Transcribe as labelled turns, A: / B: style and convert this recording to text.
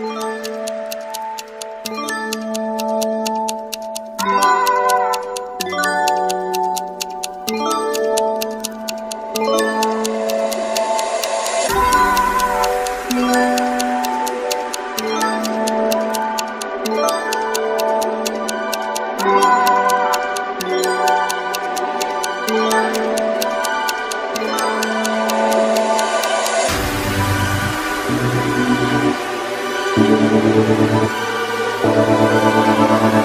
A: Música
B: Thank you.